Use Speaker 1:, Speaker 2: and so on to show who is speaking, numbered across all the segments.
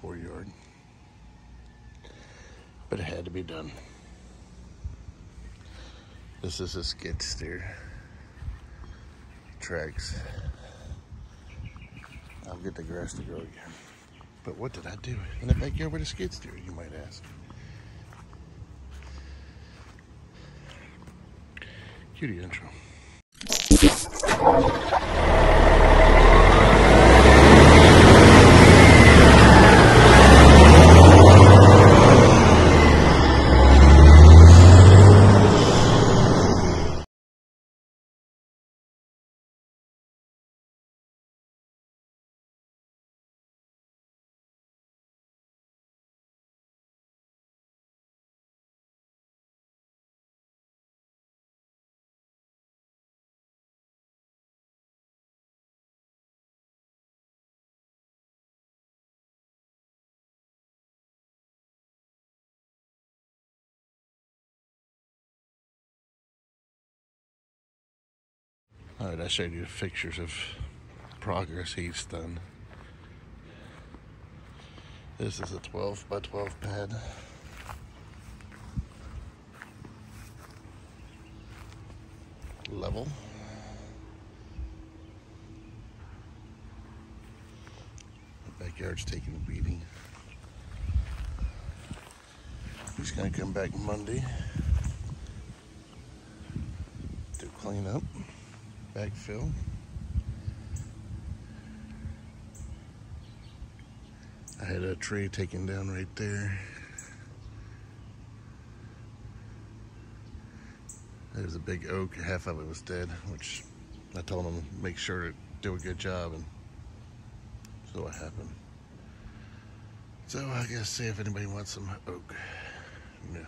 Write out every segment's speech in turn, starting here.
Speaker 1: poor yard. But it had to be done. This is a skid steer. Tracks. I'll get the grass to grow again. But what did I do in the backyard with a skid steer, you might ask? Cutie intro. All right, I showed you pictures of progress he's done. This is a 12 by 12 pad. Level. The backyard's taking a beating. He's gonna come back Monday to clean up backfill. I had a tree taken down right there. There's a big oak, half of it was dead, which I told him to make sure to do a good job, and so what happened. So I guess see if anybody wants some oak. Yeah.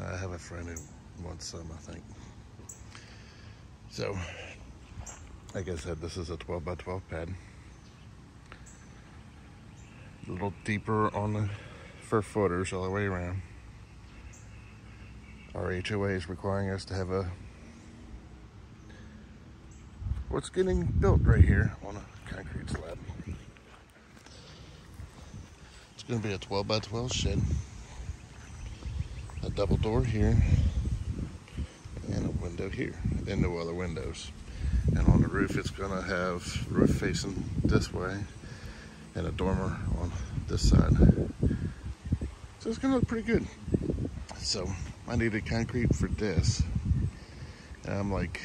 Speaker 1: I have a friend who wants some, I think. So, like I said, this is a 12 by 12 pad. A little deeper on the for footers all the way around. Our HOA is requiring us to have a what's getting built right here on a concrete slab. It's going to be a 12 by 12 shed. A double door here window here and no other windows. And on the roof, it's gonna have roof facing this way and a dormer on this side. So it's gonna look pretty good. So I needed concrete for this. And I'm like,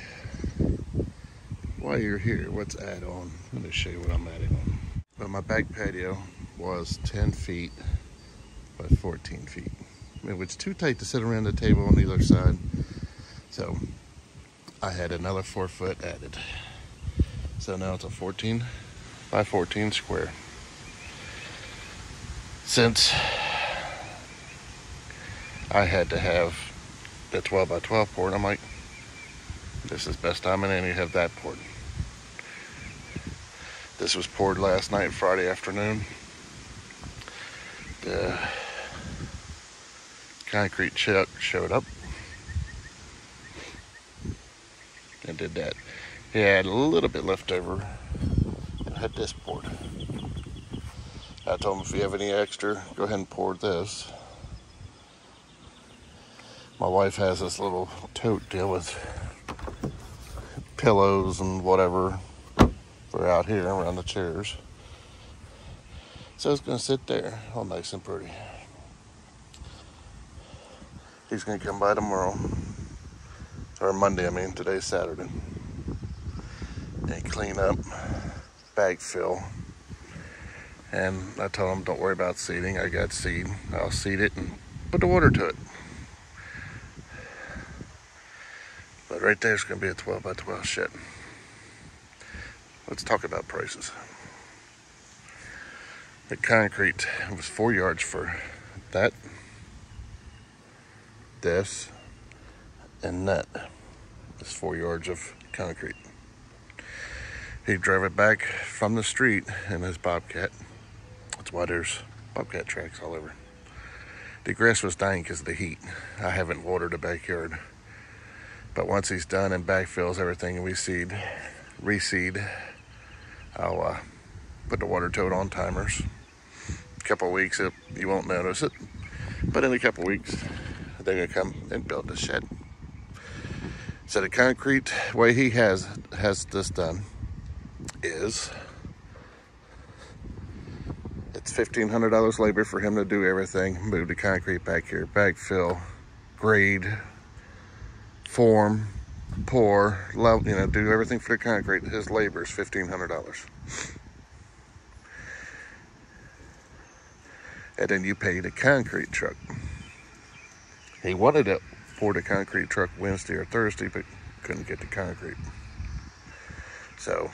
Speaker 1: while you're here, what's add on? Let me show you what I'm adding on. But my back patio was 10 feet by 14 feet. It was too tight to sit around the table on either side. So I had another four foot added. So now it's a 14 by 14 square. Since I had to have the 12 by 12 port, I'm like, this is best time in any have that port. This was poured last night, Friday afternoon. The concrete chuck showed up and did that. He had a little bit left over and had this poured. I told him if you have any extra, go ahead and pour this. My wife has this little tote deal with pillows and whatever for out here around the chairs. So it's gonna sit there all nice and pretty. He's gonna come by tomorrow or Monday, I mean, today's Saturday, and clean up, bag fill. And I told him, don't worry about seeding. I got seed. I'll seed it and put the water to it. But right there's going to be a 12 by 12 shed. Let's talk about prices. The concrete was four yards for that, this, and net is four yards of concrete. He drove it back from the street in his Bobcat. That's why there's Bobcat tracks all over. The grass was dying because of the heat. I haven't watered the backyard. But once he's done and backfills everything and we seed, reseed, I'll uh, put the water tote on timers. A couple weeks, it, you won't notice it. But in a couple weeks, they're gonna come and build the shed. So the concrete way he has has this done is it's fifteen hundred dollars labor for him to do everything, move the concrete back here, backfill, grade, form, pour, love, you know, do everything for the concrete. His labor is fifteen hundred dollars. And then you pay the concrete truck. He wanted it for the concrete truck Wednesday or Thursday, but couldn't get the concrete. So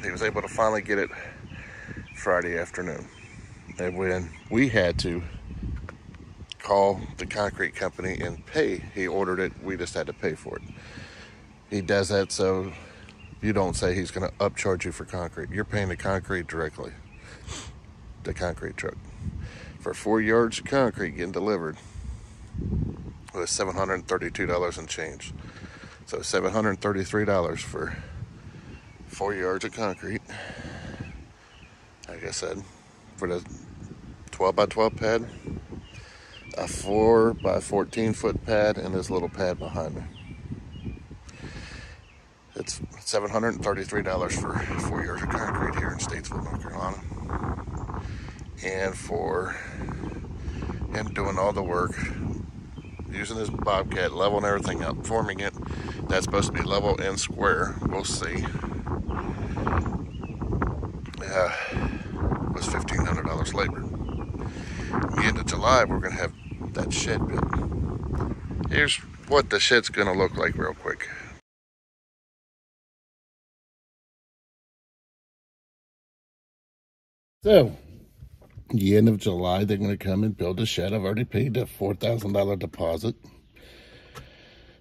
Speaker 1: he was able to finally get it Friday afternoon. And when we had to call the concrete company and pay, he ordered it, we just had to pay for it. He does that so you don't say he's going to upcharge you for concrete. You're paying the concrete directly, the concrete truck. For four yards of concrete getting delivered, was $732 and change. So $733 for four yards of concrete. Like I said, for the 12 by 12 pad, a 4 by 14 foot pad, and this little pad behind me. It's $733 for four yards of concrete here in Statesville, North Carolina. And for him doing all the work, using this Bobcat, leveling everything up, forming it. That's supposed to be level and square. We'll see. Uh, yeah, was $1,500 labor. The end of July, we're going to have that shed built. Here's what the shed's going to look like real quick. So, the end of July, they're going to come and build a shed. I've already paid a $4,000 deposit.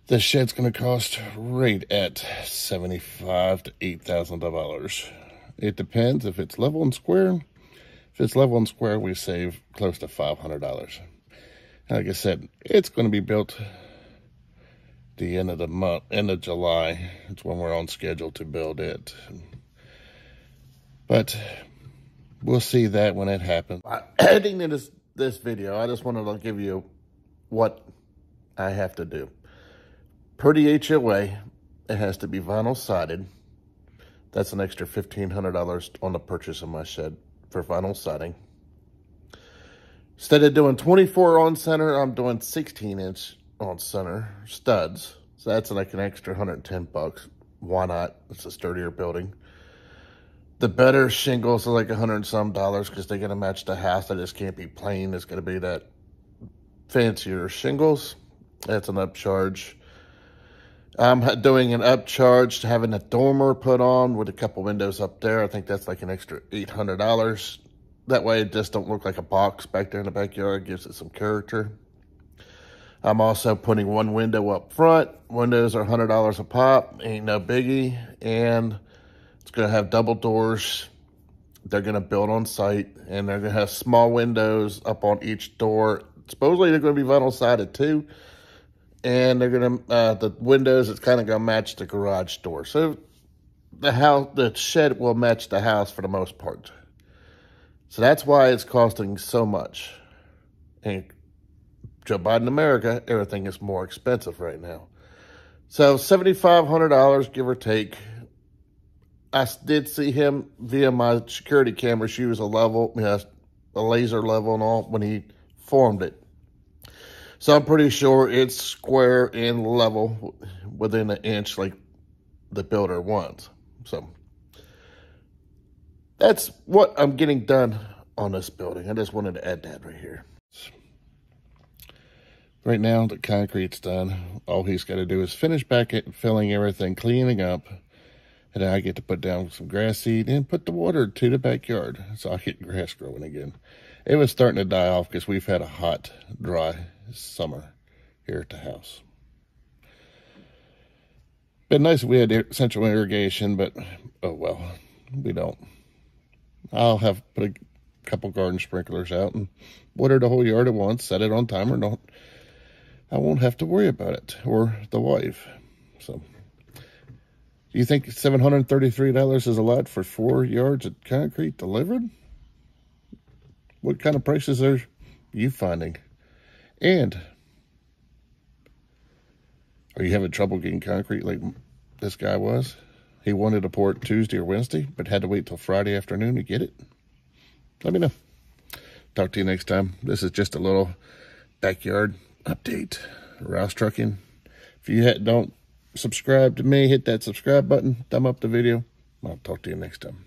Speaker 1: The shed's going to cost right at 75 to $8,000. It depends if it's level and square. If it's level and square, we save close to $500. Like I said, it's going to be built the end of the month, end of July. It's when we're on schedule to build it. But we'll see that when it happens. Editing this, this video, I just wanted to give you what I have to do. Per the HOA, it has to be vinyl sided. That's an extra $1,500 on the purchase of my shed for vinyl siding. Instead of doing 24 on center, I'm doing 16 inch on center studs. So that's like an extra 110 bucks. Why not? It's a sturdier building. The better shingles are like a hundred some dollars because they're gonna match the house. That just can't be plain. It's gonna be that fancier shingles. That's an upcharge. I'm doing an upcharge to having a dormer put on with a couple windows up there. I think that's like an extra $800. That way it just don't look like a box back there in the backyard. It gives it some character. I'm also putting one window up front. Windows are $100 a pop. Ain't no biggie. And it's going to have double doors. They're going to build on site. And they're going to have small windows up on each door. Supposedly they're going to be vinyl sided too and they're gonna uh, the windows. It's kind of gonna match the garage door, so the house, the shed will match the house for the most part. So that's why it's costing so much. And Joe Biden America, everything is more expensive right now. So $7,500, give or take. I did see him via my security camera. She was a level, you know, a laser level and all when he formed it. So I'm pretty sure it's square and level within an inch like the builder wants. So that's what I'm getting done on this building. I just wanted to add that right here. Right now, the concrete's done. All he's got to do is finish back it, filling everything, cleaning up. And I get to put down some grass seed and put the water to the backyard so I get grass growing again. It was starting to die off because we've had a hot, dry summer here at the house. Been nice if we had central irrigation, but oh well, we don't. I'll have put a couple garden sprinklers out and water the whole yard at once, set it on timer, don't I won't have to worry about it, or the wife. So Do you think $733 is a lot for four yards of concrete delivered? What kind of prices are you finding? And are you having trouble getting concrete like this guy was? He wanted to pour it Tuesday or Wednesday, but had to wait till Friday afternoon to get it. Let me know. Talk to you next time. This is just a little backyard update. Ralph's Trucking. If you don't subscribe to me, hit that subscribe button, thumb up the video. I'll talk to you next time.